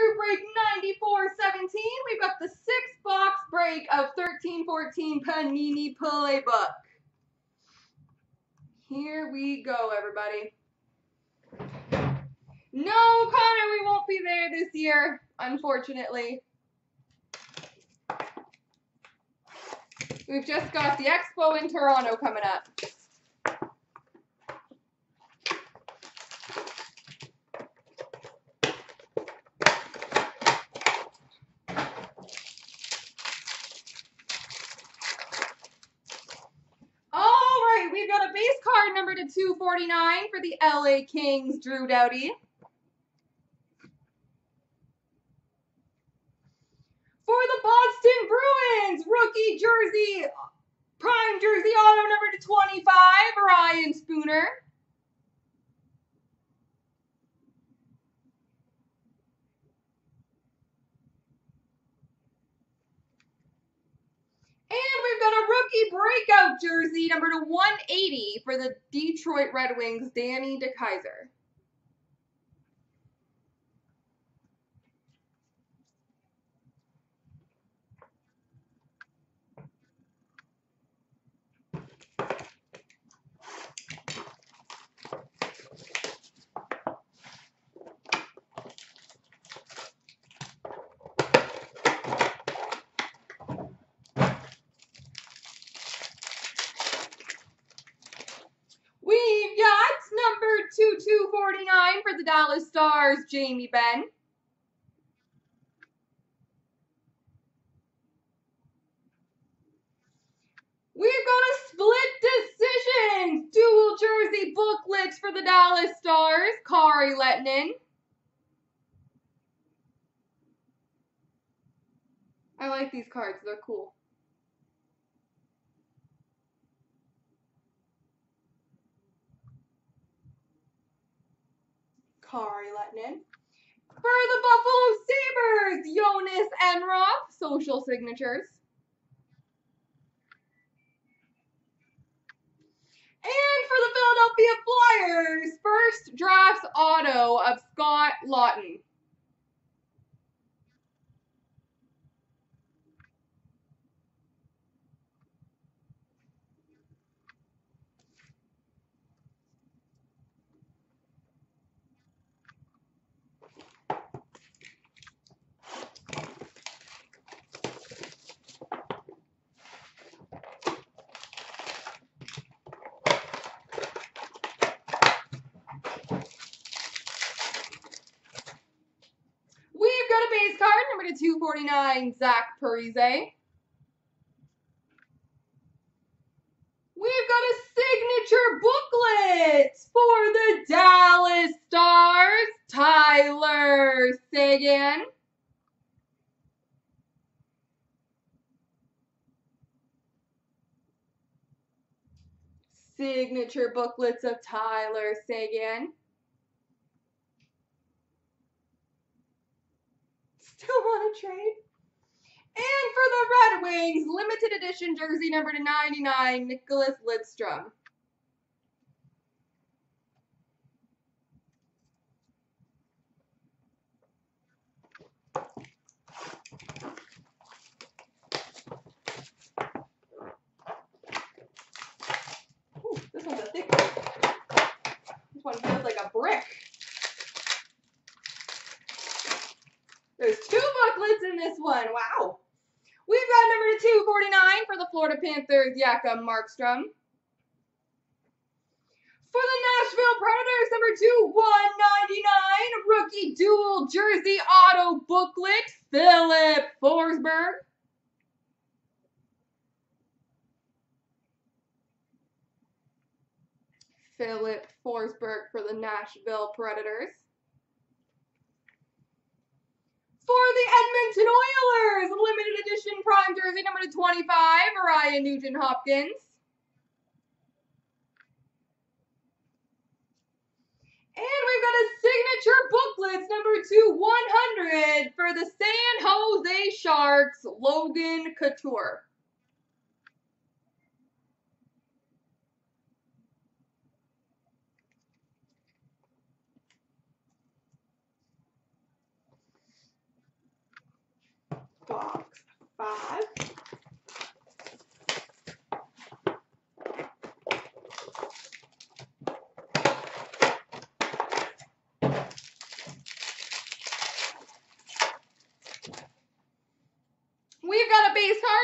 group break 94-17. We've got the six box break of 13-14 Panini Playbook. Here we go, everybody. No, Connor, we won't be there this year, unfortunately. We've just got the Expo in Toronto coming up. All right, we've got a base card number to 249 for the LA Kings, Drew Doughty. For the Boston Bruins, rookie jersey, prime jersey auto number to 25, Ryan Spooner. And rookie breakout jersey, number to 180 for the Detroit Red Wings, Danny DeKeyser. We've got number 2249 for the Dallas Stars, Jamie Benn. We've got a split decision dual jersey booklets for the Dallas Stars, Kari Lehtonen. I like these cards, they're cool. Kari Lehtonen. For the Buffalo Sabres, Jonas Enroth, social signatures. And for the Philadelphia Flyers, first drafts auto of Scott Laughton. We've got a base card, number to 249, Zach Parise. We've got a signature booklet for the Dallas Stars, Tyler Seguin. Signature booklets of Tyler Seguin. Still want to trade? And for the Red Wings, limited edition jersey number to 99, Nicholas Lidstrom. Ooh, this one's a thick one. This one feels like a brick. There's two booklets in this one. Wow. We've got uh, number 249 for the Florida Panthers, Jacob Markstrom. For the Nashville Predators, number 2, 199, rookie dual jersey auto booklet, Filip Forsberg. Filip Forsberg for the Nashville Predators. For the Edmonton Oilers, limited edition prime jersey number to 25, Ryan Nugent Hopkins. And we've got a signature booklets number two 100 for the San Jose Sharks, Logan Couture.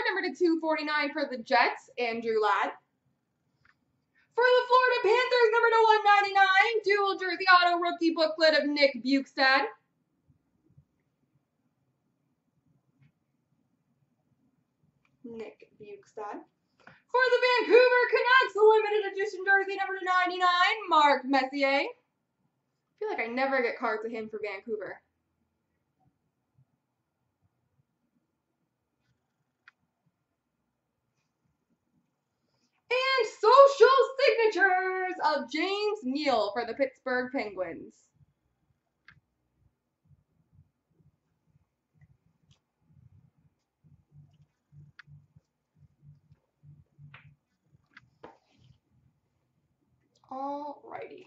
Number to 249 for the Jets, Andrew Ladd. For the Florida Panthers, number to 199, dual jersey auto rookie booklet of Nick Bjugstad. Nick Bjugstad. For the Vancouver Canucks, limited edition jersey number to 99, Mark Messier. I feel like I never get cards of him for Vancouver. And social signatures James Neal for the Pittsburgh Penguins. Alrighty.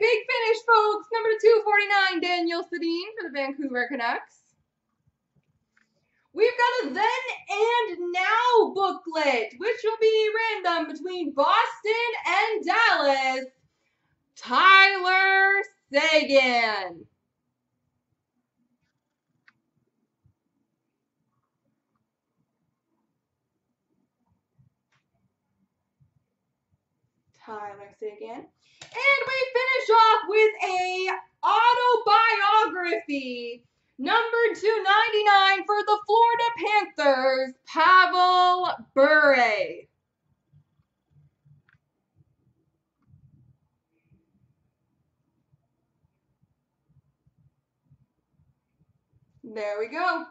Big finish, folks. Number 249, Daniel Sedin for the Vancouver Canucks. We've got a then and now booklet, which will be random between Boston and Dallas. Tyler Seguin. Tyler Seguin. And we finish off with a autobiography, number 299 for the Florida Panthers, Pavel Bure. There we go.